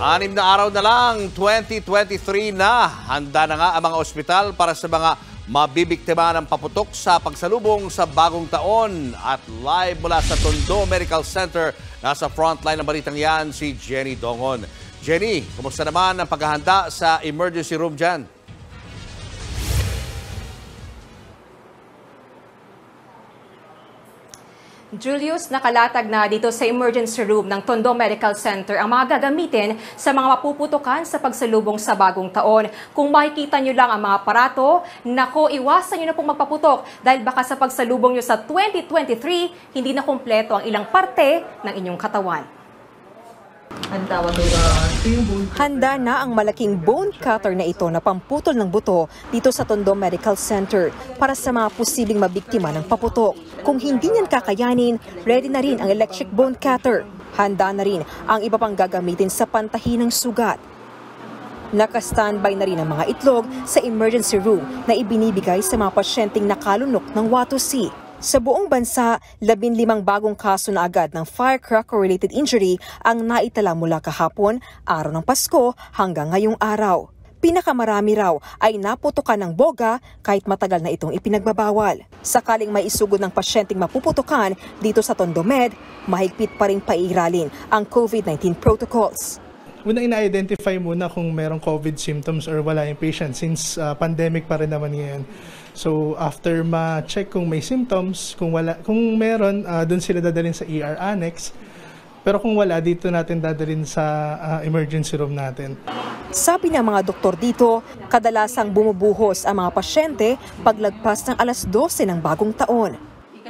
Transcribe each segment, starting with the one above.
Anim na araw na lang, 2023 na. Handa na nga ang mga ospital para sa mga mabibiktima ng paputok sa pagsalubong sa bagong taon. At live mula sa Tondo Medical Center, nasa frontline ng balitang yan si Jenny Dongon. Jenny, kumusta naman ang paghahanda sa emergency room dyan? Julius, nakalatag na dito sa emergency room ng Tondo Medical Center ang mga gagamitin sa mga mapuputukan sa pagsalubong sa bagong taon. Kung makikita nyo lang ang mga aparato, nako, iwasan nyo na pong magpaputok dahil baka sa pagsalubong nyo sa 2023, hindi na kumpleto ang ilang parte ng inyong katawan. Ang tawag doon, ito yung bone Handa na ang malaking bone cutter na ito na pamputol ng buto dito sa Tondo Medical Center para sa mga posibleng mabiktima ng paputok. Kung hindi niyan kakayanin, ready na rin ang electric bone cutter. Handa na rin ang iba pang gagamitin sa pantahin ng sugat. Naka-standby na rin ang mga itlog sa emergency room na ibinibigay sa mga pasyenteng nakalunok ng Watusi. Sa buong bansa, 15 bagong kaso na agad ng firecracker-related injury ang naitala mula kahapon, araw ng Pasko hanggang ngayong araw. Pinakamarami raw ay naputukan ng boga kahit matagal na itong ipinagbabawal. Sakaling may isugod ng pasyenteng mapuputukan dito sa Tondo Med, mahigpit pa rin pairalin ang COVID-19 protocols. Una ina-identify muna kung merong COVID symptoms or wala yung patient since uh, pandemic pa rin naman ngayon. So after ma-check kung may symptoms, kung wala kung meron, uh, doon sila dadalhin sa ER annex. Pero kung wala, dito natin dadalhin sa uh, emergency room natin. Sabi ng mga doktor dito, kadalasang bumubuhos ang mga pasyente paglagpas ng alas 12 ng bagong taon.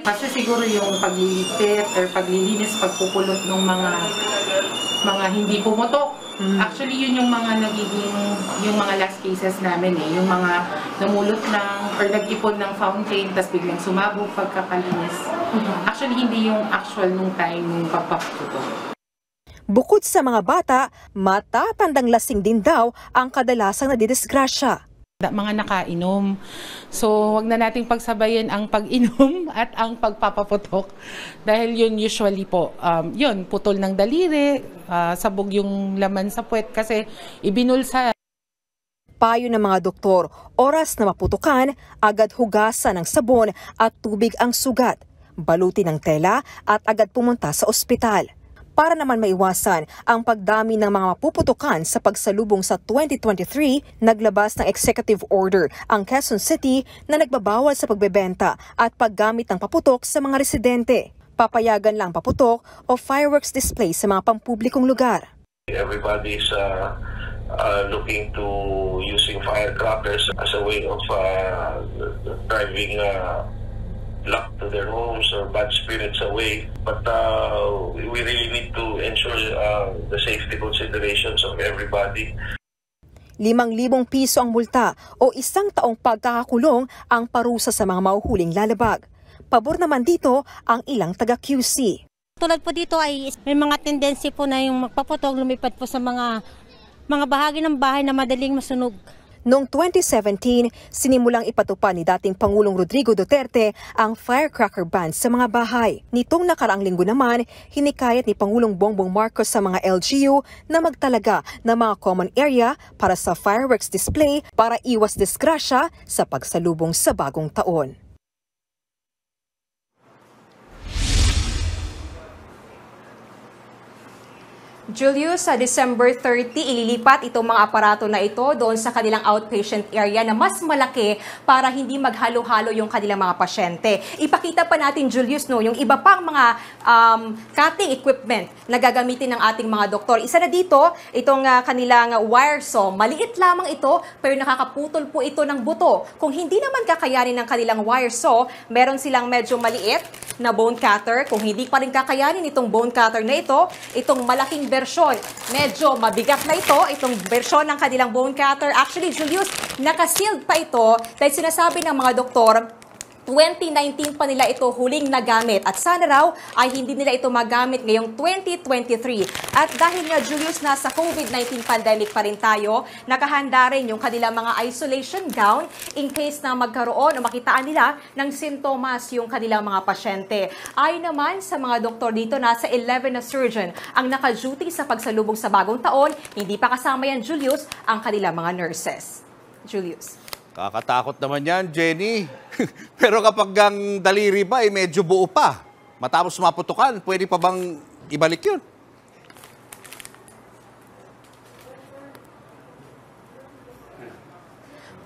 Kasi siguro yung paglilipit or paglilinis, pagpupulot ng mga mga hindi pumutok. Actually, yun yung mga nagiging, yung mga last cases namin eh. Yung mga namulot lang or nag-ipon ng fountain tapos biglang sumabog pagkakalinis. Actually, hindi yung actual nung time nung pagpaputok. Bukod sa mga bata, matatandang lasing din daw ang kadalasang nadidisgrasya. Mga nakainom. So, wag na nating pagsabayin ang pag-inom at ang pagpapaputok. Dahil yun usually po, um, yun, putol ng daliri, ah, sabog yung laman sa puwet kasi ibinulsa Payo ng mga doktor, oras na maputukan, agad hugasan ng sabon at tubig ang sugat, balutin ng tela at agad pumunta sa ospital. Para naman maiwasan ang pagdami ng mga mapuputukan sa pagsalubong sa 2023, naglabas ng executive order ang Quezon City na nagbabawal sa pagbebenta at paggamit ng paputok sa mga residente. Papayagan lang paputok o fireworks display sa mga pampublikong lugar. Everybody's uh, uh, looking to using firecrackers as a way of uh, driving uh, luck to their homes or bad spirits away. But uh, we really need to ensure uh, the safety considerations of everybody. Limang libong piso ang multa o isang taong pagkakakulong ang parusa sa mga mahuhuling lalabag. Pabor naman dito ang ilang taga-QC. Tulad po dito ay may mga tendency po na yung magpaputok lumipad po sa mga mga bahagi ng bahay na madaling masunog. Noong 2017, sinimulang ipatupad ni dating Pangulong Rodrigo Duterte ang firecracker ban sa mga bahay. Nitong nakaraang linggo naman, hinikayat ni Pangulong Bongbong Marcos sa mga LGU na magtalaga ng mga common area para sa fireworks display para iwas disgrasya sa pagsalubong sa bagong taon. Julius, sa December 30, ililipat itong mga aparato na ito doon sa kanilang outpatient area na mas malaki para hindi maghalo-halo yung kanilang mga pasyente. Ipakita pa natin, Julius, no, yung iba pang mga um, cutting equipment na gagamitin ng ating mga doktor. Isa na dito, itong uh, kanilang wire saw. Maliit lamang ito, pero nakakaputol po ito ng buto. Kung hindi naman kakayanin ng kanilang wire saw, meron silang medyo maliit na bone cutter. Kung hindi pa rin kakayanin itong bone cutter na ito, itong malaking bersyon. Medyo mabigat na ito, itong bersyon ng kanilang bone cutter. Actually, Julius, nakasealed pa ito dahil sinasabi ng mga doktor, 2019 pa nila ito huling nagamit at sana raw ay hindi nila ito magamit ngayong 2023. At dahil nga Julius nasa COVID-19 pandemic pa rin tayo, nakahanda rin yung kanilang mga isolation gown in case na magkaroon o makitaan nila ng sintomas yung kanilang mga pasyente. Ay naman sa mga doktor dito, nasa 11 na surgeon ang naka-duty sa pagsalubong sa bagong taon. Hindi pa kasama yan, Julius, ang kanilang mga nurses. Julius. Kakatakot naman yan, Jenny. Pero kapag ang daliri ba, eh, medyo buo pa. Matapos maputukan, pwede pa bang ibalik yun?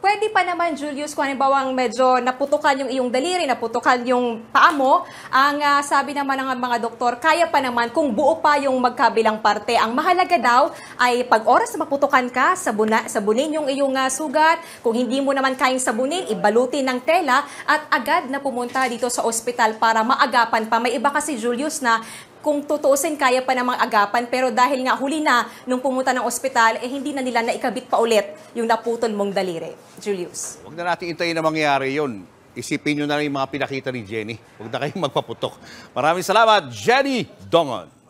Pwede pa naman, Julius, kung halimbawa medyo naputukan yung iyong daliri, naputukan yung paa mo, ang ah, sabi naman ng mga doktor, kaya pa naman kung buo pa yung magkabilang parte. Ang mahalaga daw ay pag oras na maputukan ka, sabuna, sabunin yung iyong ah, sugat. Kung hindi mo naman kayang sabunin, ibalutin ng tela at agad na pumunta dito sa ospital para maagapan pa. May iba kasi, Julius, na kung tutuusin, kaya pa namang agapan. Pero dahil nga huli na, nung pumunta ng ospital, eh hindi na nila naikabit pa ulit yung naputol mong daliri. Julius. Huwag na natin intayin na mangyari yun. Isipin nyo na lang yung mga pinakita ni Jenny. Huwag na kayong magpaputok. Maraming salamat, Jenny Dongon.